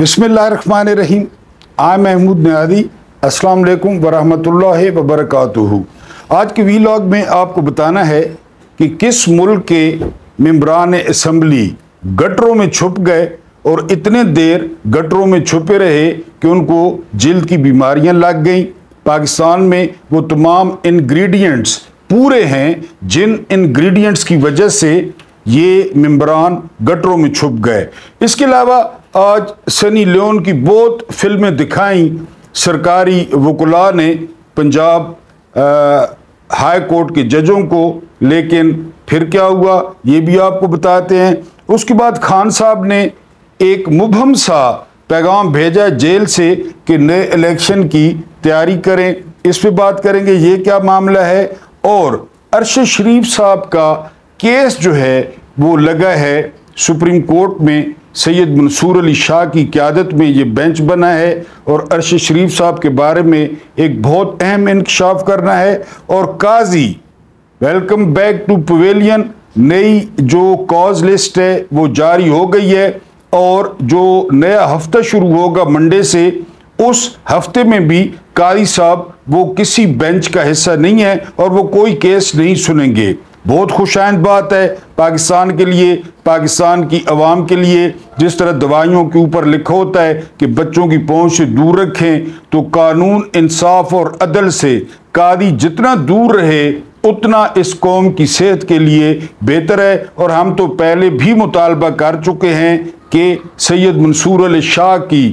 بسم اللہ الرحمن الرحیم۔ آئی محمود نیادی۔ السلام علیکم ورحمۃ اللہ وبرکاتہ۔ آج کے ویلاگ میں آپ کو بتانا ہے کہ کس ملک کے ممبران اسمبلی گٹروں میں چھپ گئے اور اتنے دیر گٹروں میں چھپے رہے کہ ان کو جلد کی بیماریاں لگ گئیں۔ پاکستان میں وہ تمام انگریڈینٹس پورے ہیں جن انگریڈینٹس کی وجہ سے یہ ممبران گٹروں میں چھپ گئے۔ اس کے علاوہ آج سنی لیون کی بہت فلمیں دکھائیں سرکاری وکلاء نے پنجاب ہائی کورٹ کے ججوں کو، لیکن پھر کیا ہوا؟ یہ بھی آپ کو بتاتے ہیں۔ اس کے بعد خان صاحب نے ایک مبہم سا پیغام بھیجا جیل سے کہ نئے الیکشن کی تیاری کریں۔ اس پہ بات کریں گے، یہ کیا معاملہ ہے؟ اور ارشد شریف صاحب کا کیس جو ہے، وہ لگا ہے سپریم کورٹ میں۔ سید منصور علی شاہ کی قیادت میں یہ بینچ بنا ہے اور ارشد شریف صاحب کے بارے میں ایک بہت اہم انکشاف کرنا ہے اور قاضی ویلکم بیک ٹو پویلین، نئی جو کاز لسٹ ہے وہ جاری ہو گئی ہے اور جو نیا ہفتہ شروع ہوگا منڈے سے، اس ہفتے میں بھی قاری صاحب وہ کسی بینچ کا حصہ نہیں ہے اور وہ کوئی کیس نہیں سنیں گے۔ بہت خوش آئند بات ہے پاکستان کے لیے، پاکستان کی عوام کے لیے۔ جس طرح دوائیوں کے اوپر لکھا ہوتا ہے کہ بچوں کی پہنچ سے دور رکھیں، تو قانون انصاف اور عدل سے قادی جتنا دور رہے، اتنا اس قوم کی صحت کے لیے بہتر ہے۔ اور ہم تو پہلے بھی مطالبہ کر چکے ہیں کہ سید منصور علی شاہ کی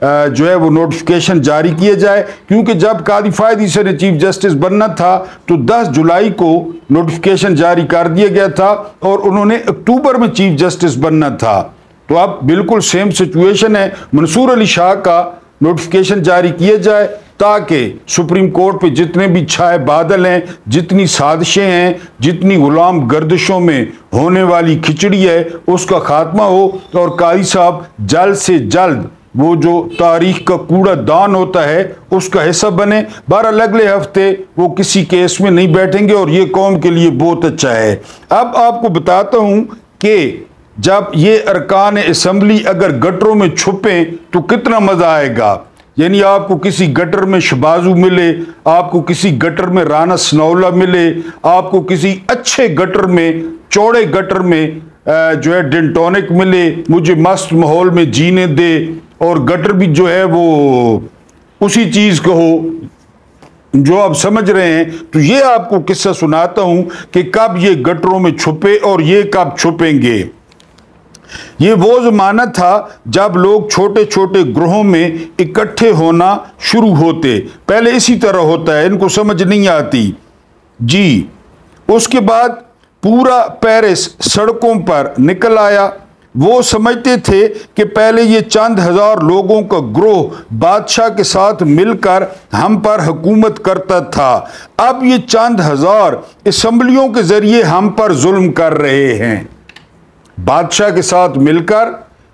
جو ہے وہ نوٹیفکیشن جاری کیے جائے، کیونکہ جب قادی فائدی سے نے چیف جسٹس بننا تھا، تو دس جولائی کو نوٹیفکیشن جاری کر دیا گیا تھا اور انہوں نے اکتوبر میں چیف جسٹس بننا تھا۔ تو اب بالکل سیم سچویشن ہے۔ منصور علی شاہ کا نوٹیفکیشن جاری کیے جائے تاکہ سپریم کورٹ پہ جتنے بھی چھائے بادل ہیں، جتنی سازشیں ہیں، جتنی غلام گردشوں میں ہونے والی کھچڑی ہے، اس کا خاتمہ ہو اور قاری صاحب جلد سے جلد وہ جو تاریخ کا کوڑا دان ہوتا ہے، اس کا حصہ بنے۔ بارہ لگلے ہفتے وہ کسی کیس میں نہیں بیٹھیں گے اور یہ قوم کے لیے بہت اچھا ہے۔ اب آپ کو بتاتا ہوں کہ جب یہ ارکان اسمبلی اگر گٹروں میں چھپیں تو کتنا مزہ آئے گا۔ یعنی آپ کو کسی گٹر میں شبازو ملے، آپ کو کسی گٹر میں رانا سنولا ملے، آپ کو کسی اچھے گٹر میں، چوڑے گٹر میں جو ہے ڈنٹونک ملے، مجھے مست ماحول میں جینے دے۔ اور گٹر بھی جو ہے وہ اسی چیز کو ہو جو آپ سمجھ رہے ہیں، تو یہ آپ کو قصہ سناتا ہوں کہ کب یہ گٹروں میں چھپے اور یہ کب چھپیں گے۔ یہ وہ زمانہ تھا جب لوگ چھوٹے چھوٹے گروہوں میں اکٹھے ہونا شروع ہوتے۔ پہلے اسی طرح ہوتا ہے، ان کو سمجھ نہیں آتی۔ جی اس کے بعد پورا پیرس سڑکوں پر نکل آیا۔ وہ سمجھتے تھے کہ پہلے یہ چند ہزار لوگوں کا گروہ بادشاہ کے ساتھ مل کر ہم پر حکومت کرتا تھا۔ اب یہ چند ہزار اسمبلیوں کے ذریعے ہم پر ظلم کر رہے ہیں۔ بادشاہ کے ساتھ مل کر،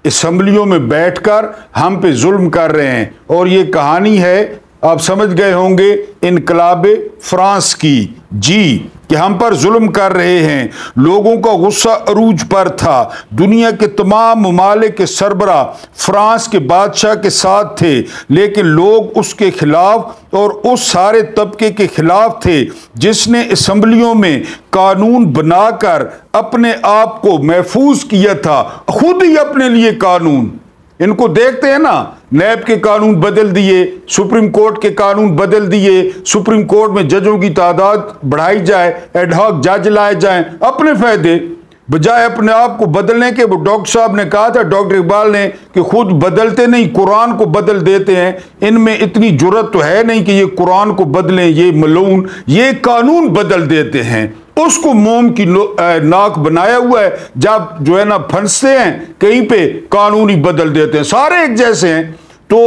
اسمبلیوں میں بیٹھ کر ہم پہ ظلم کر رہے ہیں۔ اور یہ کہانی ہے آپ سمجھ گئے ہوں گے انقلاب فرانس کی۔ جی کہ ہم پر ظلم کر رہے ہیں۔ لوگوں کا غصہ عروج پر تھا۔ دنیا کے تمام ممالک کے سربراہ فرانس کے بادشاہ کے ساتھ تھے، لیکن لوگ اس کے خلاف اور اس سارے طبقے کے خلاف تھے، جس نے اسمبلیوں میں قانون بنا کر اپنے آپ کو محفوظ کیا تھا۔ خود ہی اپنے لیے قانون۔ ان کو دیکھتے ہیں نا، نیب کے قانون بدل دیے، سپریم کورٹ کے قانون بدل دیے، سپریم کورٹ میں ججوں کی تعداد بڑھائی جائے ایڈہاک جج لائے جائیں، اپنے فائدے، بجائے اپنے آپ کو بدلنے کے، وہ ڈاکٹر صاحب نے کہا تھا، ڈاکٹر اقبال نے کہ خود بدلتے نہیں، قرآن کو بدل دیتے ہیں۔ ان میں اتنی جرت تو ہے نہیں کہ یہ قرآن کو بدلیں، یہ ملون، یہ قانون بدل دیتے ہیں۔ اس کو موم کی ناک بنایا ہوا ہے۔ جب جو ہے نا پھنستے ہیں، کہیں پہ قانونی بدل دیتے ہیں، سارے ایک جیسے ہیں، تو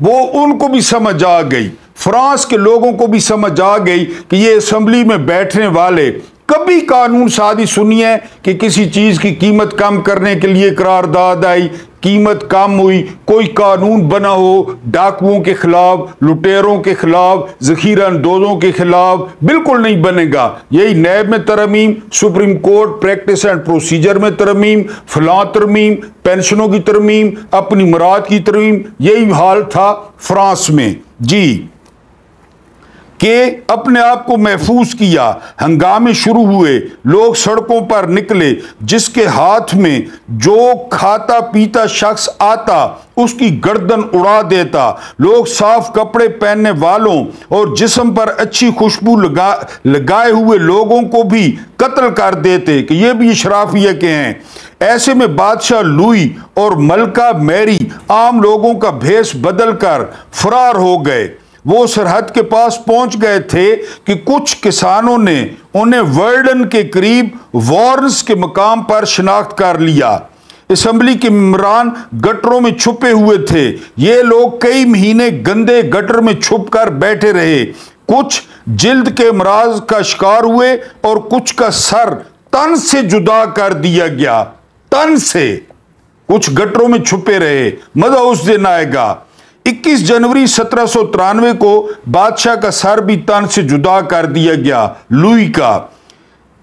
وہ ان کو بھی سمجھ آ گئی۔ فرانس کے لوگوں کو بھی سمجھ آ گئی کہ یہ اسمبلی میں بیٹھنے والے کبھی قانون سادی سنی ہے کہ کسی چیز کی قیمت کم کرنے کے لیے قرارداد آئی، قیمت کم ہوئی، کوئی قانون بنا ہو، ڈاکوؤں کے خلاف لٹیروں کے خلاف، ذخیرہ اندوزوں کے خلاف بالکل نہیں بنے گا۔ یہی نیب میں ترمیم، Supreme Court practice and procedure میں ترمیم، فلاں ترمیم، پینشنوں کی ترمیم، اپنی مراد کی ترمیم، یہی حال تھا فرانس میں۔ جی۔ کہ اپنے آپ کو محفوظ کیا۔ ہنگامے شروع ہوئے۔ لوگ سڑکوں پر نکلے۔ جس کے ہاتھ میں جو کھاتا پیتا شخص آتا، اس کی گردن اڑا دیتا۔ لوگ صاف کپڑے پہننے والوں اور جسم پر اچھی خوشبو لگا، لگائے ہوئے لوگوں کو بھی قتل کر دیتے کہ یہ بھی اشرافیہ کے ہیں۔ ایسے میں بادشاہ لوئی اور ملکہ میری عام لوگوں کا بھیس بدل کر فرار ہو گئے۔ وہ سرحد کے پاس پہنچ گئے تھے کہ کچھ کسانوں نے انہیں ورڈن کے قریب وارنز کے مقام پر شناخت کر لیا۔ اسمبلی کے ممبران گٹروں میں چھپے ہوئے تھے۔ یہ لوگ کئی مہینے گندے گٹر میں چھپ کر بیٹھے رہے۔ کچھ جلد کے امراض کا شکار ہوئے اور کچھ کا سر تن سے جدا کر دیا گیا۔ تن سے۔ کچھ گٹروں میں چھپے رہے۔ مزہ اس دن آئے گا۔ اکیس جنوری سترہ سو ترانوے کو بادشاہ کا سر بھی تن سے جدا کر دیا گیا، لوئی کا۔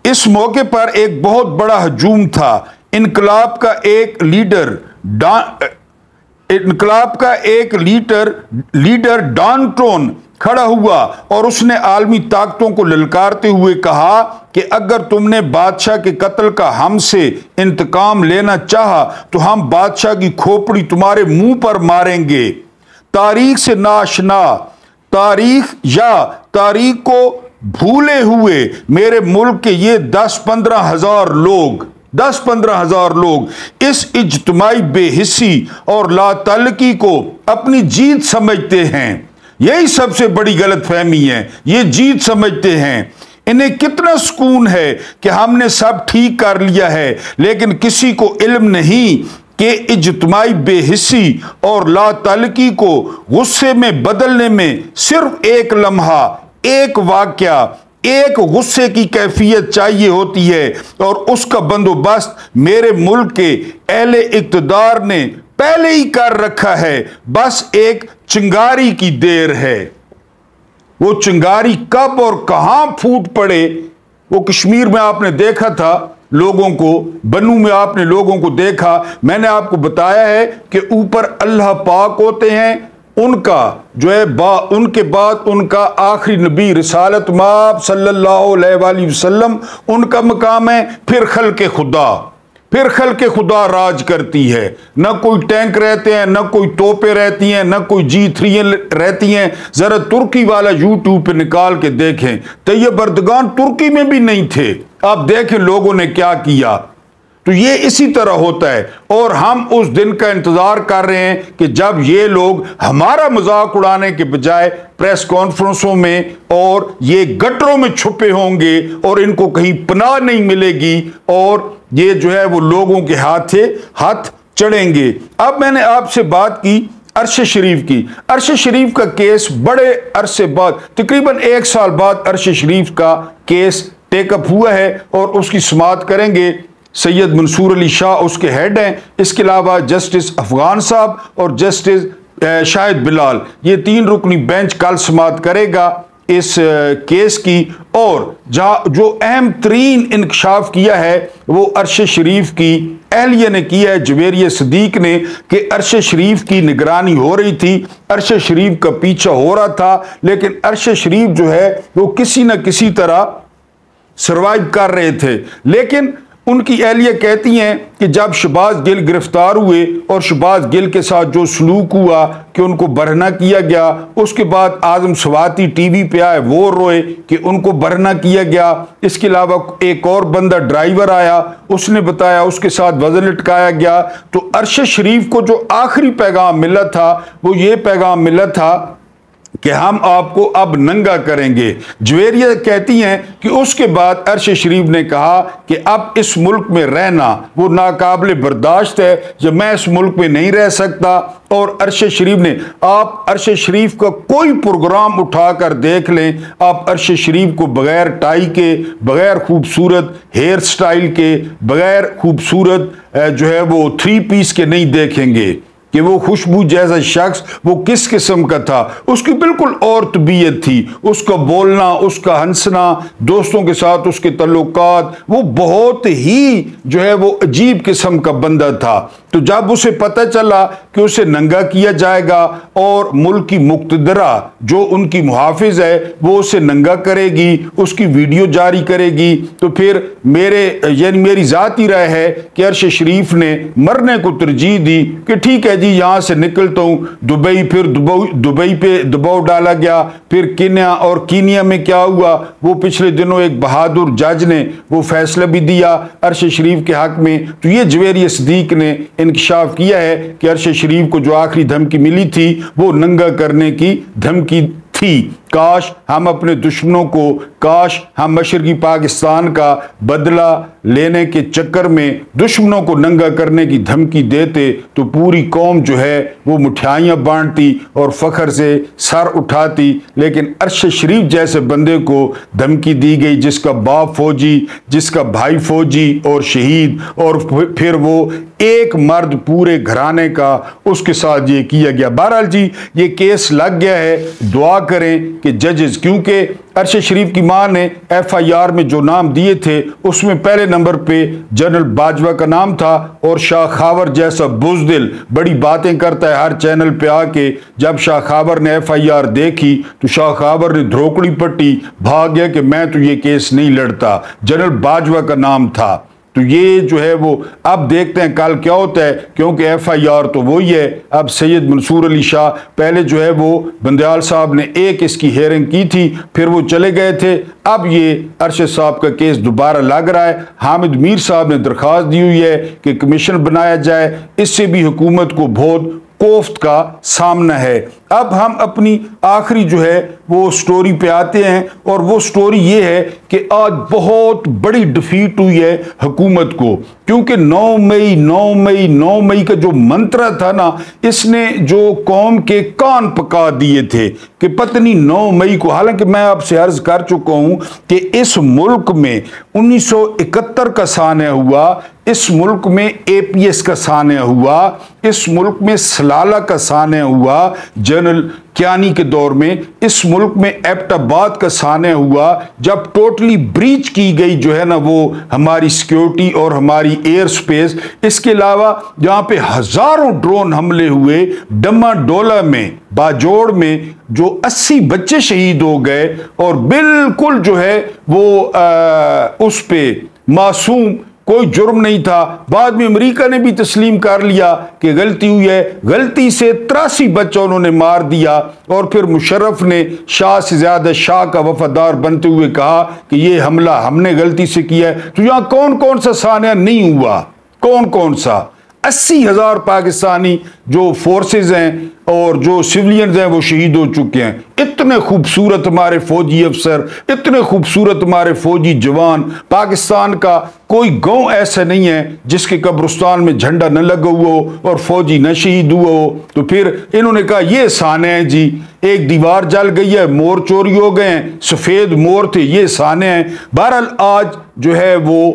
اس موقع پر ایک بہت بڑا ہجوم تھا۔ انقلاب کا ایک لیڈر انقلاب کا ایک لیڈر لیڈر ڈانٹون کھڑا ہوا اور اس نے عالمی طاقتوں کو للکارتے ہوئے کہا کہ اگر تم نے بادشاہ کے قتل کا ہم سے انتقام لینا چاہا تو ہم بادشاہ کی کھوپڑی تمہارے منہ پر ماریں گے۔ تاریخ سے ناشنا، تاریخ یا تاریخ کو بھولے ہوئے میرے ملک کے یہ دس پندرہ ہزار لوگ، دس پندرہ ہزار لوگ اس اجتماعی بے حصی اور لا تعلقی کو اپنی جیت سمجھتے ہیں۔ یہی سب سے بڑی غلط فہمی ہے۔ یہ جیت سمجھتے ہیں۔ انہیں کتنا سکون ہے کہ ہم نے سب ٹھیک کر لیا ہے، لیکن کسی کو علم نہیں کہ اجتماعی بے حصی اور لا تعلقی کو غصے میں بدلنے میں صرف ایک لمحہ، ایک واقعہ، ایک غصے کی کیفیت چاہیے ہوتی ہے اور اس کا بندوبست میرے ملک کے اہل اقتدار نے پہلے ہی کر رکھا ہے۔ بس ایک چنگاری کی دیر ہے۔ وہ چنگاری کب اور کہاں پھوٹ پڑے، وہ کشمیر میں آپ نے دیکھا تھا۔ لوگوں کو، بنو میں آپ نے لوگوں کو دیکھا، میں نے آپ کو بتایا ہے کہ اوپر اللہ پاک ہوتے ہیں، ان کا جو ہے با، ان کے بعد ان کا آخری نبی رسالت ماب صلی اللہ علیہ وآلہ وسلم ان کا مقام ہے، پھر خلق خدا۔ پھر خلق خدا راج کرتی ہے۔ نہ کوئی ٹینک رہتے ہیں، نہ کوئی توپے رہتی ہیں، نہ کوئی جی تھری رہتی ہیں۔ ذرا ترکی والا یوٹیوب پہ نکال کے دیکھیں۔ طیب بردگان ترکی میں بھی نہیں تھے۔ آپ دیکھیں لوگوں نے کیا کیا۔ تو یہ اسی طرح ہوتا ہے۔ اور ہم اس دن کا انتظار کر رہے ہیں کہ جب یہ لوگ ہمارا مذاق اڑانے کے بجائے پریس کانفرنسوں میں اور یہ گٹروں میں چھپے ہوں گے اور ان کو کہیں پناہ نہیں ملے گی اور یہ جو ہے وہ لوگوں کے ہاتھ ہاتھ چڑھیں گے۔ اب میں نے آپ سے بات کی عرش شریف کی۔ عرش شریف کا کیس بڑے عرصے بعد، تقریباً ایک سال بعد عرش شریف کا کیس ٹیک اپ ہوا ہے اور اس کی سماعت کریں گے۔ سید منصور علی شاہ اس کے ہیڈ ہیں۔ اس کے علاوہ جسٹس افغان صاحب اور جسٹس eh, شاہد بلال۔ یہ تین رکنی بینچ کل سماعت کرے گا اس eh, کیس کی۔ اور جو اہم ترین انکشاف کیا ہے وہ عرش شریف کی۔ اہلیہ نے کیا ہے جویری صدیق نے کہ عرش شریف کی نگرانی ہو رہی تھی۔ عرش شریف کا پیچھا ہو رہا تھا، لیکن عرش شریف جو ہے وہ کسی نہ کسی طرح سروائیو کر رہے تھے۔ لیکن ان کی اہلیہ کہتی ہیں کہ جب شباز گل گرفتار ہوئے اور شباز گل کے ساتھ جو سلوک ہوا کہ ان کو برہنہ کیا گیا، اس کے بعد آزم سواتی ٹی وی پہ آئے، وہ روئے کہ ان کو برہنہ کیا گیا۔ اس کے علاوہ ایک اور بندہ ڈرائیور آیا، اس نے بتایا اس کے ساتھ وزن لٹکایا گیا۔ تو عرش شریف کو جو آخری پیغام ملا تھا، وہ یہ پیغام ملا تھا کہ ہم آپ کو اب ننگا کریں گے۔ جویریہ کہتی ہیں کہ اس کے بعد عرش شریف نے کہا کہ اب اس ملک میں رہنا وہ ناقابل برداشت ہے جب میں اس ملک میں نہیں رہ سکتا۔ اور عرش شریف نے، آپ عرش شریف کا کوئی پروگرام اٹھا کر دیکھ لیں۔ آپ عرش شریف کو بغیر ٹائی کے، بغیر خوبصورت ہیئر سٹائل کے، بغیر خوبصورت جو ہے وہ تھری پیس کے نہیں دیکھیں گے۔ کہ وہ خوشبو جیسا شخص وہ کس قسم کا تھا؟ اس کی بالکل اور طبیعت تھی۔ اس کا بولنا، اس کا ہنسنا، دوستوں کے ساتھ اس کے تعلقات، وہ بہت ہی جو ہے وہ عجیب قسم کا بندہ تھا۔ تو جب اسے پتہ چلا کہ اسے ننگا کیا جائے گا اور ملک کی مقتدرہ جو ان کی محافظ ہے، وہ اسے ننگا کرے گی، اس کی ویڈیو جاری کرے گی، تو پھر میرے یعنی میری ذاتی رائے ہے کہ عرش شریف نے مرنے کو ترجیح دی کہ ٹھیک ہے جی یہاں سے نکلتا ہوں، دبئی پھر دبئی پہ دباؤ ڈالا گیا، پھر کینیا اور کینیا میں کیا ہوا؟ وہ پچھلے دنوں ایک بہادر جج نے وہ فیصلہ بھی دیا عرش شریف کے حق میں۔ تو یہ جویری صدیق نے انکشاف کیا ہے کہ عرش شریف کو جو آخری دھمکی ملی تھی، وہ ننگا کرنے کی دھمکی تھی۔ کاش ہم اپنے دشمنوں کو، کاش ہم مشرقی پاکستان کا بدلہ لینے کے چکر میں دشمنوں کو ننگا کرنے کی دھمکی دیتے تو پوری قوم جو ہے وہ مٹھائیاں بانٹتی اور فخر سے سر اٹھاتی۔ لیکن عرش شریف جیسے بندے کو دھمکی دی گئی، جس کا باپ فوجی، جس کا بھائی فوجی اور شہید، اور پھر وہ ایک مرد پورے گھرانے کا، اس کے ساتھ یہ کیا گیا۔ بہرحال جی یہ کیس لگ گیا ہے۔ دعا کریں کہ ججز کیونکہ عرش شریف کی ماں نے ایف آئی آر میں جو نام دیے تھے، اس میں پہلے نمبر پہ جنرل باجوہ کا نام تھا اور شاہ خاور جیسا بزدل بڑی باتیں کرتا ہے ہر چینل پہ آ کے۔ جب شاہ خاور نے ایف آئی آر دیکھی تو شاہ خاور نے دھروکڑی پٹی بھاگ گیا کہ میں تو یہ کیس نہیں لڑتا۔ جنرل باجوہ کا نام تھا۔ تو یہ جو ہے وہ اب دیکھتے ہیں کل کیا ہوتا ہے، کیونکہ ایف آئی آر تو وہی ہے۔ اب سید منصور علی شاہ پہلے جو ہے وہ بندیال صاحب نے ایک اس کی ہیرنگ کی تھی، پھر وہ چلے گئے تھے۔ اب یہ ارشد صاحب کا کیس دوبارہ لگ رہا ہے۔ حامد میر صاحب نے درخواست دی ہوئی ہے کہ کمیشن بنایا جائے۔ اس سے بھی حکومت کو بہت کوفت کا سامنا ہے۔ اب ہم اپنی آخری جو ہے وہ سٹوری پہ آتے ہیں اور وہ سٹوری یہ ہے کہ آج بہت بڑی ڈفیٹ ہوئی ہے حکومت کو۔ کیونکہ نو مئی نو مئی نو مئی کا جو منترا تھا نا، اس نے جو قوم کے کان پکا دیے تھے کہ پتنی نو مئی کو، حالانکہ میں آپ سے عرض کر چکا ہوں کہ اس ملک میں انیس سو اکہتر کا سانح ہوا۔ اس ملک میں اے پی ایس کا سانح ہوا، اس ملک میں سلالہ کا سانح ہوا، جنرل کیانی کے دور میں اس ملک میں ایپٹ آباد کا سانح ہوا، جب ٹوٹلی بریچ کی گئی جو ہے نا وہ ہماری سیکیورٹی اور ہماری ایئر سپیس، اس کے علاوہ جہاں پہ ہزاروں ڈرون حملے ہوئے ڈما ڈولا میں، باجوڑ میں، جو اسی بچے شہید ہو گئے اور بالکل جو ہے وہ اس پہ معصوم کوئی جرم نہیں تھا۔ بعد میں امریکہ نے بھی تسلیم کر لیا کہ غلطی ہوئی ہے۔ غلطی سے تراسی بچوں انہوں نے مار دیا اور پھر مشرف نے شاہ سے زیادہ شاہ کا وفادار بنتے ہوئے کہا کہ یہ حملہ ہم نے غلطی سے کیا ہے۔ تو یہاں کون کون سا سانیہ نہیں ہوا؟ کون کون سا؟ اسی ہزار پاکستانی جو فورسز ہیں اور جو سیولینز ہیں وہ شہید ہو چکے ہیں۔ اتنے خوبصورت ہمارے فوجی افسر، اتنے خوبصورت ہمارے فوجی جوان۔ پاکستان کا کوئی گاؤں ایسا نہیں ہے جس کے قبرستان میں جھنڈا نہ لگا ہوا ہو اور فوجی نہ شہید ہوا ہو۔ تو پھر انہوں نے کہا، یہ سانے ہیں جی ایک دیوار جل گئی ہے، مور چوری ہو گئے ہیں، سفید مور تھے، یہ سانے ہیں۔ بہرحال آج جو ہے وہ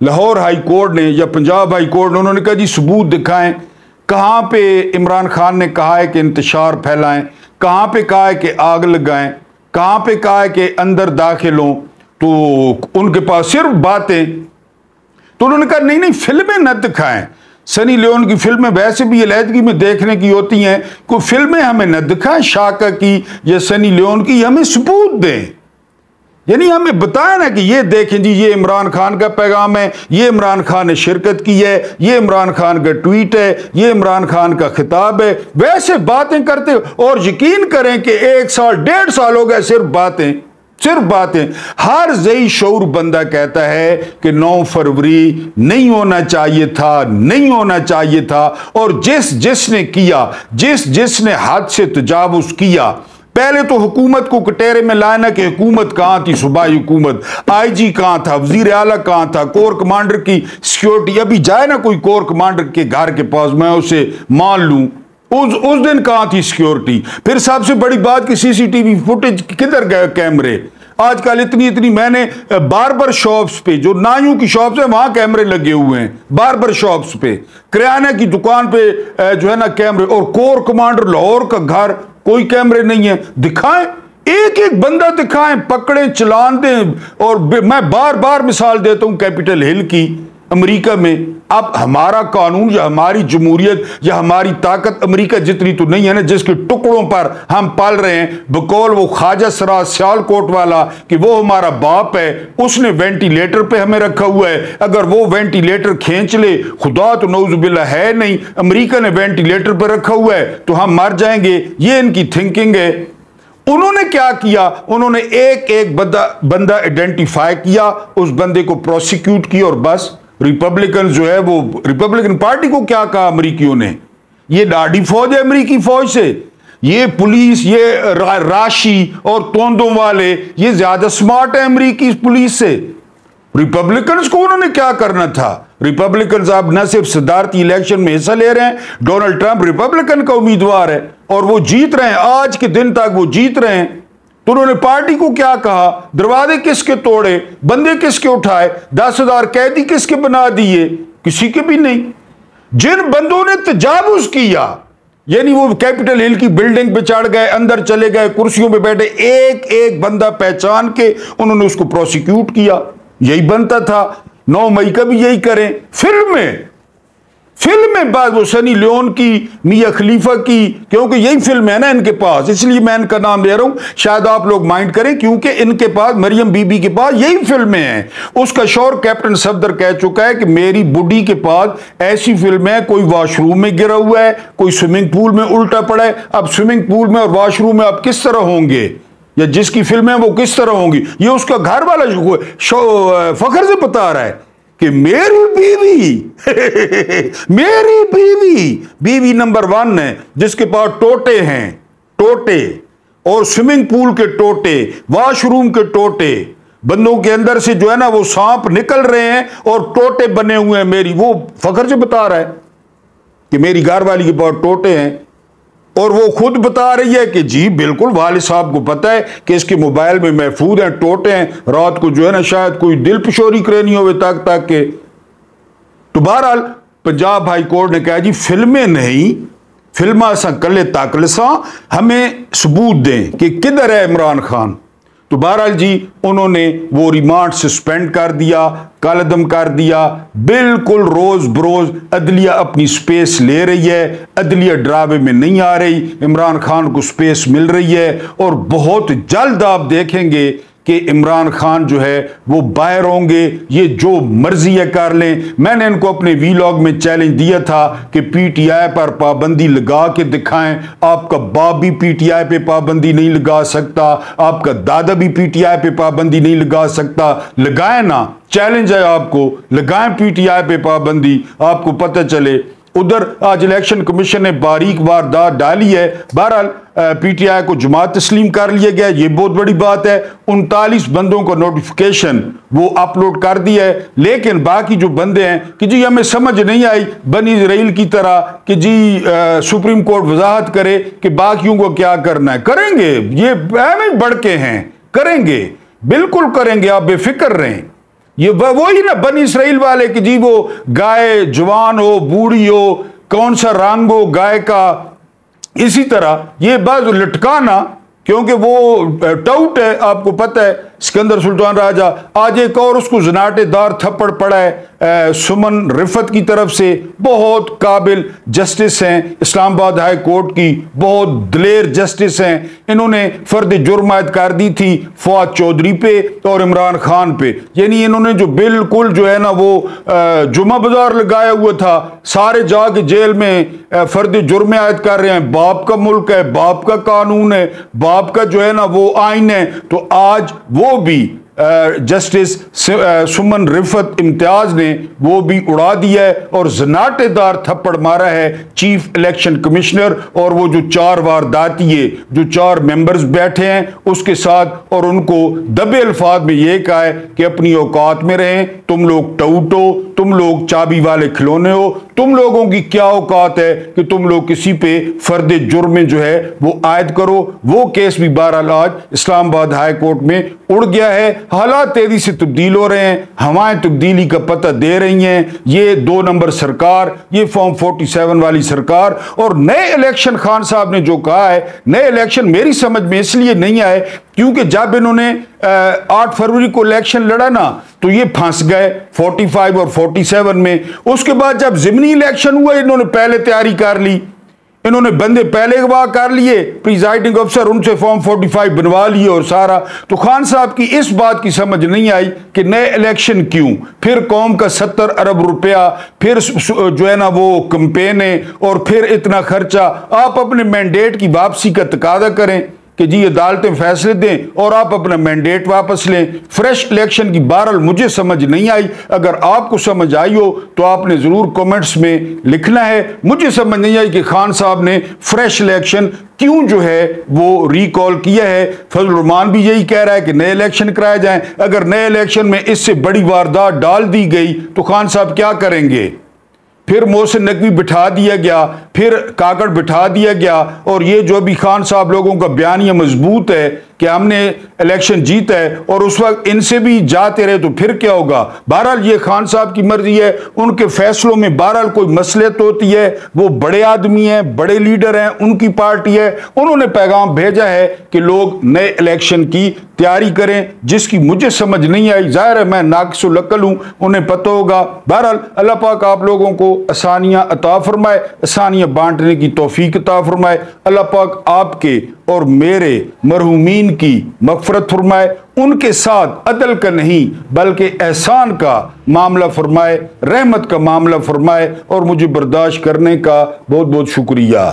لاہور ہائی کورٹ نے یا پنجاب ہائی کورٹ نے، انہوں نے کہا جی ثبوت دکھائیں۔ کہاں پہ عمران خان نے کہا ہے کہ انتشار پھیلائیں؟ کہاں پہ کہا ہے کہ آگ لگائیں؟ کہاں پہ کہا ہے کہ اندر داخل ہوں؟ تو ان کے پاس صرف باتیں۔ تو انہوں نے کہا نہیں نہیں، فلمیں نہ دکھائیں۔ سنی لیون کی فلمیں ویسے بھی علیحدگی میں دیکھنے کی ہوتی ہیں۔ کوئی فلمیں ہمیں نہ دکھائیں، شاکہ کی یا سنی لیون کی، ہمیں ثبوت دیں۔ یعنی ہمیں بتایا نا کہ یہ دیکھیں جی یہ عمران خان کا پیغام ہے، یہ عمران خان نے شرکت کی ہے، یہ عمران خان کا ٹویٹ ہے، یہ عمران خان کا خطاب ہے۔ ویسے باتیں کرتے اور یقین کریں کہ ایک سال، ڈیڑھ سال ہو گئے، صرف باتیں صرف باتیں۔ ہر زئی شعور بندہ کہتا ہے کہ نو فروری نہیں ہونا چاہیے تھا، نہیں ہونا چاہیے تھا۔ اور جس جس نے کیا، جس جس نے حد سے تجاوز کیا پہلے تو حکومت کو کٹیرے میں لانا کہ حکومت کہاں تھی؟ صوبائی حکومت۔ آئی جی کہاں تھا؟ وزیر اعلیٰ کہاں تھا؟ کور کمانڈر کی سیکیورٹی ابھی جائے نا کوئی کور کمانڈر کے گھر کے پاس، میں اسے مان لوں۔ اس اس دن کہاں تھی سیکیورٹی پھر سب سے بڑی بات کہ سی سی ٹی وی فوٹیج کدھر گئے کیمرے؟ آج کل اتنی اتنی، میں نے باربر شاپس پہ، جو نائیوں کی شاپس ہیں، وہاں کیمرے لگے ہوئے ہیں۔ باربر شاپس پہ۔ کریانہ کی دکان پہ جو ہے نا کیمرے، اور کور کمانڈر لاہور کا گھر۔ کوئی کیمرے نہیں ہے دکھائیں۔ ایک ایک بندہ دکھائیں، پکڑیں، چلان دیں۔ اور میں بار بار مثال دیتا ہوں کیپٹل ہل کی۔ امریکہ میں، اب ہمارا قانون یا ہماری جمہوریت یا ہماری طاقت امریکہ جتنی تو نہیں ہے نا، جس کے ٹکڑوں پر ہم پال رہے ہیں بقول وہ خواجہ سرا سیال کوٹ والا کہ وہ ہمارا باپ ہے، اس نے وینٹیلیٹر پہ ہمیں رکھا ہوا ہے۔ اگر وہ وینٹیلیٹر کھینچ لے، خدا تو نوز باللہ ہے نہیں، امریکہ نے وینٹیلیٹر پہ رکھا ہوا ہے، تو ہم مر جائیں گے۔ یہ ان کی تھنکنگ ہے۔ انہوں نے کیا کیا؟ انہوں نے ایک ایک بندہ بندہ ایڈنٹیفائی کیا، اس بندے کو پروسیکیوٹ کیا اور بس۔ ریپبلکن جو ہے وہ ریپبلکن پارٹی کو کیا کہا امریکیوں نے؟ یہ ڈاڈی فوج ہے امریکی فوج سے۔ یہ پولیس، یہ راشی اور توندوں والے، یہ زیادہ سمارٹ ہے امریکی پولیس سے۔ ریپبلکنز کو انہوں نے کیا کرنا تھا؟ ریپبلکنز اب نہ صرف صدارتی الیکشن میں حصہ لے رہے ہیں ڈونلڈ ٹرمپ ریپبلکن کا امیدوار ہے اور وہ جیت رہے ہیں۔ آج کے دن تک وہ جیت رہے ہیں۔ تو انہوں نے پارٹی کو کیا کہا؟ دروازے کس کے توڑے؟ بندے کس کے اٹھائے؟ دس ہزار قیدی کس کے بنا دیے؟ کسی کے بھی نہیں۔ جن بندوں نے تجاوز کیا یعنی وہ کیپٹل ہل کی بلڈنگ پہ چڑھ گئے، اندر چلے گئے، کرسیوں پہ بیٹھے، ایک ایک بندہ پہچان کے انہوں نے اس کو پروسیکیوٹ کیا۔ یہی بنتا تھا۔ نو مئی کا بھی یہی کریں۔ فلم میں فلم ہے بعد وہ سنی لیون کی، میاں خلیفہ کی، کیونکہ یہی فلم ہے نا ان کے پاس، اس لیے میں ان کا نام لے رہا ہوں۔ شاید آپ لوگ مائنڈ کریں، کیونکہ ان کے پاس، مریم بی بی کے پاس یہی فلمیں ہیں۔ اس کا شور کیپٹن صفدر کہہ چکا ہے کہ میری بڈی کے پاس ایسی فلم ہے، کوئی واش روم میں گرا ہوا ہے، کوئی سوئمنگ پول میں الٹا پڑا ہے۔ اب سوئمنگ پول میں اور واش روم میں اب کس طرح ہوں گے؟ یا جس کی فلمیں وہ کس طرح ہوں گی؟ یہ اس کا گھر والا فخر سے بتا رہا ہے۔ کہ میری بیوی میری بیوی بیوی نمبر ون ہے، جس کے پاس ٹوٹے ہیں، ٹوٹے، اور سوئمنگ پول کے ٹوٹے، واش روم کے ٹوٹے، بندوں کے اندر سے جو ہے نا وہ سانپ نکل رہے ہیں اور ٹوٹے بنے ہوئے ہیں میری، وہ فخر سے بتا رہا ہے کہ میری گھر والی کے پاس ٹوٹے ہیں۔ اور وہ خود بتا رہی ہے کہ جی بالکل والد صاحب کو پتہ ہے کہ اس کے موبائل میں محفوظ ہیں، ٹوٹے ہیں، رات کو جو ہے نا شاید کوئی دل پشوری کرنی ہوئے تک تک کے۔ تو بہرحال پنجاب ہائی کورٹ نے کہا جی فلمیں نہیں فلما سا کلے تاکلساں، ہمیں ثبوت دیں کہ کدھر ہے عمران خان۔ تو بہرحال جی انہوں نے وہ ریمانڈ سسپینڈ کر دیا کالعدم کر دیا۔ بالکل روز بروز عدلیہ اپنی سپیس لے رہی ہے۔ عدلیہ ڈراوے میں نہیں آ رہی۔ عمران خان کو سپیس مل رہی ہے اور بہت جلد آپ دیکھیں گے کہ عمران خان جو ہے وہ باہر ہوں گے، یہ جو مرضی ہے کر لیں۔ میں نے ان کو اپنے وی لاگ میں چیلنج دیا تھا کہ پی ٹی آئی پر پابندی لگا کے دکھائیں۔ آپ کا باپ بھی پی ٹی آئی پہ پابندی نہیں لگا سکتا، آپ کا دادا بھی پی ٹی آئی پہ پابندی نہیں لگا سکتا۔ لگائیں نا، چیلنج ہے آپ کو۔ لگائیں پی ٹی آئی پہ پابندی، آپ کو پتہ چلے۔ ادھر آج الیکشن کمیشن نے باریک واردات ڈالی ہے۔ بہرحال پی ٹی آئی کو جماعت تسلیم کر لیا گیا یہ بہت بڑی بات ہے۔ انتالیس بندوں کو نوٹیفکیشن وہ اپلوڈ کر دیا ہے۔ لیکن باقی جو بندے ہیں، کہ جی ہمیں سمجھ نہیں آئی۔ بنی اسرائیل کی طرح کہ جی سپریم کورٹ وضاحت کرے کہ باقیوں کو کیا کرنا ہے۔ کریں گے۔ یہ بڑھ کے ہیں۔ کریں گے۔ بالکل کریں گے۔ آپ بے فکر رہیں۔ یہ وہی نا بنی اسرائیل والے کہ جی وہ گائے جوان ہو، بوڑھی ہو، کون سا رنگ ہو، گائے کا۔ اسی طرح یہ بعض لٹکانا، کیونکہ وہ ٹاؤٹ ہے، آپ کو پتہ ہے۔ سکندر سلطان راجہ، آج ایک اور اس کو زناٹے دار تھپڑ پڑا ہے سمن رفت کی طرف سے بہت قابل جسٹس ہیں۔ اسلام آباد ہائی کورٹ کی بہت دلیر جسٹس ہیں۔ انہوں نے فرد جرم عائد کر دی تھی فواد چودھری پہ اور عمران خان پہ۔ یعنی انہوں نے جو بالکل جو ہے نا وہ جمعہ بازار لگایا ہوا تھا، سارے جا کے جیل میں فرد جرم عائد کر رہے ہیں۔ باپ کا ملک ہے، باپ کا قانون ہے، باپ کا جو ہے نا وہ آئین ہے۔ تو آج وہ بھی جسٹس سمن رفت امتیاز نے وہ بھی اڑا دیا ہے اور زناٹے دار تھپڑ مارا ہے چیف الیکشن کمشنر اور وہ جو چار وارداتیے جو چار ممبرز بیٹھے ہیں، اس کے ساتھ اور ان کو دبے الفاظ میں یہ کہا ہے کہ اپنی اوقات میں رہیں، تم لوگ ٹوٹو، تم لوگ چابی والے کھلونے ہو تم لوگوں کی کیا اوقات ہے کہ تم لوگ کسی پہ فرد جرم جو ہے وہ عائد کرو؟ وہ کیس بھی بہرحال آج اسلام آباد ہائی کورٹ میں اڑ گیا ہے۔ حالات تیزی سے تبدیل ہو رہے ہیں۔ ہوائیں تبدیلی کا پتہ دے رہی ہیں۔ یہ دو نمبر سرکار، یہ فارم فورٹی سیون والی سرکار اور نئے الیکشن خان صاحب نے جو کہا ہے، نئے الیکشن میری سمجھ میں اس لیے نہیں آئے کیونکہ جب انہوں نے آٹھ فروری کو الیکشن لڑا نا، تو یہ پھنس گئے فورٹی فائیو اور فورٹی سیون میں۔ اس کے بعد جب ضمنی الیکشن ہوا، انہوں نے پہلے تیاری کر لی۔ انہوں نے بندے پہلے گواہ کر لیے، پریزائڈنگ افسر ان سے فارم فورٹی فائیو بنوا لیے اور سارا۔ تو خان صاحب کی اس بات کی سمجھ نہیں آئی کہ نئے الیکشن کیوں؟ پھر قوم کا ستر ارب روپیہ، پھر جو ہے نا، وہ کمپینیں اور پھر اتنا خرچہ۔ آپ اپنے مینڈیٹ کی واپسی کا تقاضا کریں۔ کہ جی عدالتیں فیصلے دیں اور آپ اپنا مینڈیٹ واپس لیں۔ فریش الیکشن کی بہرحال مجھے سمجھ نہیں آئی۔ اگر آپ کو سمجھ آئی ہو تو آپ نے ضرور کومنٹس میں لکھنا ہے۔ مجھے سمجھ نہیں آئی کہ خان صاحب نے فریش الیکشن کیوں جو ہے وہ ریکال کیا ہے۔ فضل الرحمان بھی یہی کہہ رہا ہے کہ نئے الیکشن کرائے جائیں۔ اگر نئے الیکشن میں اس سے بڑی واردات ڈال دی گئی تو خان صاحب کیا کریں گے؟ پھر محسن نقوی بٹھا دیا گیا، پھر کاکڑ بٹھا دیا گیا اور یہ جو ابھی خان صاحب لوگوں کا بیان یہ مضبوط ہے کہ ہم نے الیکشن جیتا ہے اور اس وقت ان سے بھی جاتے رہے تو پھر کیا ہوگا؟ بہرحال یہ خان صاحب کی مرضی ہے، ان کے فیصلوں میں بہرحال کوئی مسلط ہوتی ہے۔ وہ بڑے آدمی ہیں، بڑے لیڈر ہیں، ان کی پارٹی ہے۔ انہوں نے پیغام بھیجا ہے کہ لوگ نئے الیکشن کی تیاری کریں، جس کی مجھے سمجھ نہیں آئی۔ ظاہر ہے میں ناقص و لقل ہوں، انہیں پتہ ہوگا۔ بہرحال اللہ پاک آپ لوگوں کو آسانیاں عطا فرمائے آسانیاں بانٹنے کی توفیق عطا فرمائے۔ اللہ پاک آپ کے اور میرے مرحومین کی مغفرت فرمائے، ان کے ساتھ عدل کا نہیں، بلکہ احسان کا معاملہ فرمائے، رحمت کا معاملہ فرمائے، اور مجھے برداشت کرنے کا بہت بہت شکریہ۔